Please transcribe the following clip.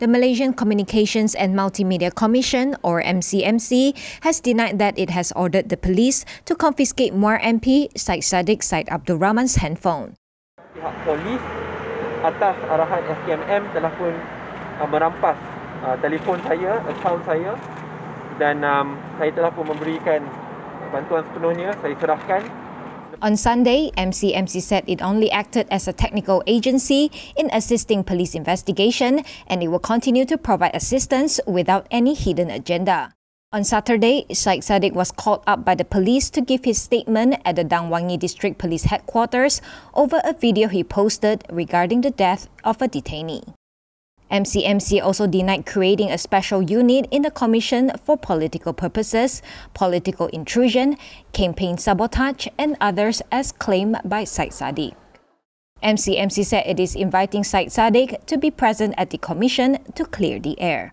The Malaysian Communications and Multimedia Commission, or MCMC, has denied that it has ordered the police to confiscate Muar MP Syed Saddiq Syed Abdul Rahman's handphone. Pihak polis atas arahan SKMM telah pun uh, merampas uh, telefon saya, akaun saya dan um, saya telah pun memberikan bantuan sepenuhnya, saya serahkan On Sunday, MCMC said it only acted as a technical agency in assisting police investigation and it will continue to provide assistance without any hidden agenda. On Saturday, Syed Saddiq was called up by the police to give his statement at the Dang Wangi District Police Headquarters over a video he posted regarding the death of a detainee. MCMC also denied creating a special unit in the Commission for political purposes, political intrusion, campaign sabotage, and others as claimed by Syed Saddiq. MCMC said it is inviting Syed Saddiq to be present at the Commission to clear the air.